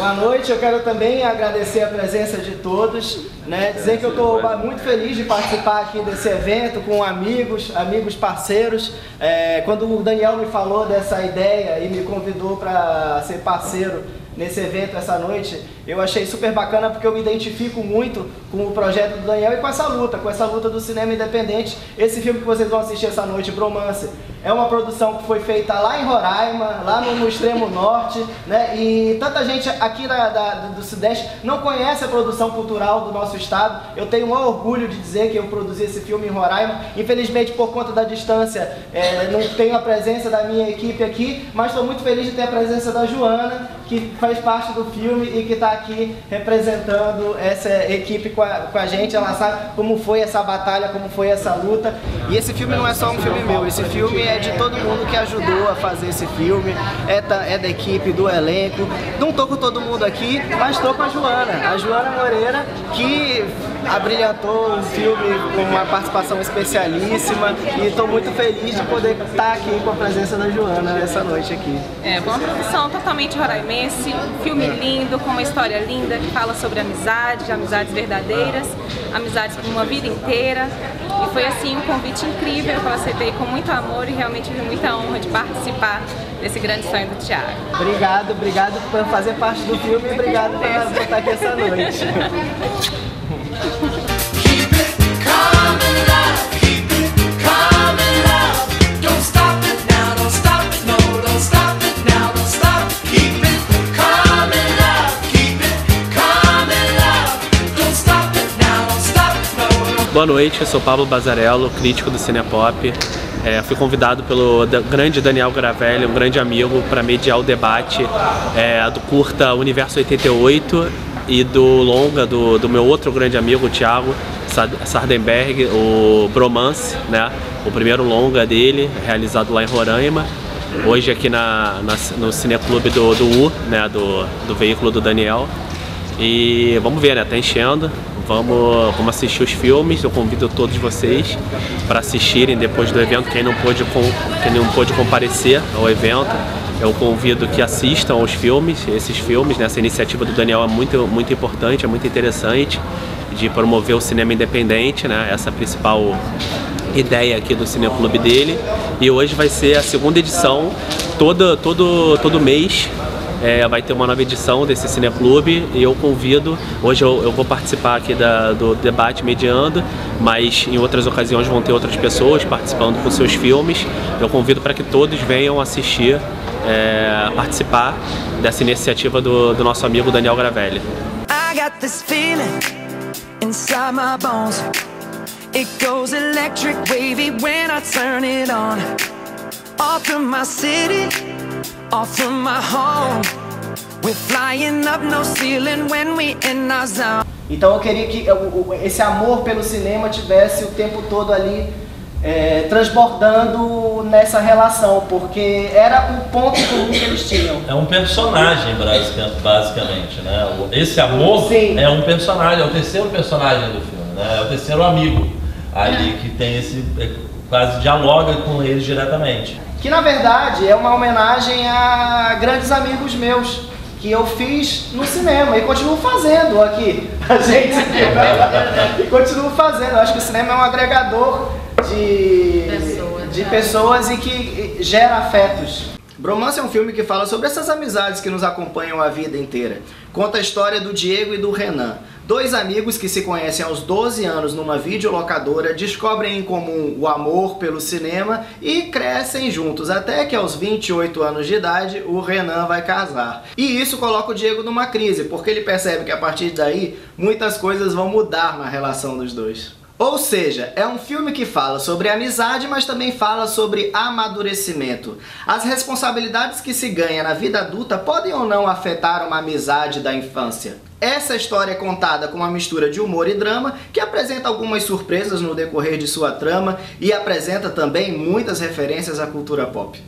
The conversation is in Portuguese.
Boa noite, eu quero também agradecer a presença de todos, né? dizer que eu estou muito feliz de participar aqui desse evento com amigos, amigos parceiros. É, quando o Daniel me falou dessa ideia e me convidou para ser parceiro nesse evento essa noite, eu achei super bacana porque eu me identifico muito com o projeto do Daniel e com essa luta, com essa luta do cinema independente. Esse filme que vocês vão assistir essa noite, Bromance, é uma produção que foi feita lá em Roraima, lá no, no extremo norte, né? E tanta gente aqui da, da, do Sudeste não conhece a produção cultural do nosso estado. Eu tenho um orgulho de dizer que eu produzi esse filme em Roraima. Infelizmente, por conta da distância, é, não tenho a presença da minha equipe aqui, mas estou muito feliz de ter a presença da Joana, que faz parte do filme e que está aqui representando essa equipe com a, com a gente. Ela sabe como foi essa batalha, como foi essa luta. E esse filme não é só um filme meu, esse filme é de todo mundo que ajudou a fazer esse filme, é da, é da equipe, do elenco. Não tô com todo mundo aqui, mas tô com a Joana, a Joana Moreira, que abrilhantou o filme com uma participação especialíssima e estou muito feliz de poder estar aqui com a presença da Joana essa noite aqui. É, uma produção totalmente roraimense, um filme lindo, com uma história linda que fala sobre amizade, amizades verdadeiras, amizades por uma vida inteira. E foi assim um convite incrível que eu aceitei com muito amor e realmente tive muita honra de participar desse grande sonho do Thiago. Obrigado, obrigado por fazer parte do filme e obrigado por estar aqui essa noite. Boa noite, eu sou Pablo Bazarello, crítico do Cinepop. É, fui convidado pelo grande Daniel Gravelli, um grande amigo, para mediar o debate é, do curta Universo 88 e do longa do, do meu outro grande amigo, o Thiago Sardenberg, o Bromance, né? o primeiro longa dele, realizado lá em Roraima. Hoje aqui na, na no Cineclube do, do U, né? do, do veículo do Daniel. E vamos ver, né? Tá enchendo. Vamos, vamos assistir os filmes. Eu convido todos vocês para assistirem depois do evento. Quem não pôde, quem não pôde comparecer ao evento, eu convido que assistam aos filmes, esses filmes. Né? Essa iniciativa do Daniel é muito, muito importante, é muito interessante de promover o cinema independente, né? Essa é principal ideia aqui do Cineclube dele. E hoje vai ser a segunda edição, todo, todo, todo mês é, vai ter uma nova edição desse Cineclube e eu convido, hoje eu, eu vou participar aqui da, do debate mediando, mas em outras ocasiões vão ter outras pessoas participando com seus filmes. Eu convido para que todos venham assistir, é, participar dessa iniciativa do, do nosso amigo Daniel Gravelli. It goes electric wavy when I turn it on Off from my city off from my home. We're flying up no ceiling when we in our zone. Então eu queria que esse amor pelo cinema tivesse o tempo todo ali é, transbordando nessa relação, porque era o ponto comum que eles tinham. É um personagem, basicamente, né? Esse amor Sim. é um personagem, é o terceiro personagem do filme, né? É o terceiro amigo ali que tem esse quase dialoga com eles diretamente que na verdade é uma homenagem a grandes amigos meus que eu fiz no cinema e continuo fazendo aqui. A gente e continuo fazendo. Eu acho que o cinema é um agregador de pessoas, de pessoas e que gera afetos. Bromance é um filme que fala sobre essas amizades que nos acompanham a vida inteira. Conta a história do Diego e do Renan, dois amigos que se conhecem aos 12 anos numa videolocadora, descobrem em comum o amor pelo cinema e crescem juntos, até que aos 28 anos de idade o Renan vai casar. E isso coloca o Diego numa crise, porque ele percebe que a partir daí muitas coisas vão mudar na relação dos dois. Ou seja, é um filme que fala sobre amizade, mas também fala sobre amadurecimento. As responsabilidades que se ganha na vida adulta podem ou não afetar uma amizade da infância. Essa história é contada com uma mistura de humor e drama, que apresenta algumas surpresas no decorrer de sua trama e apresenta também muitas referências à cultura pop.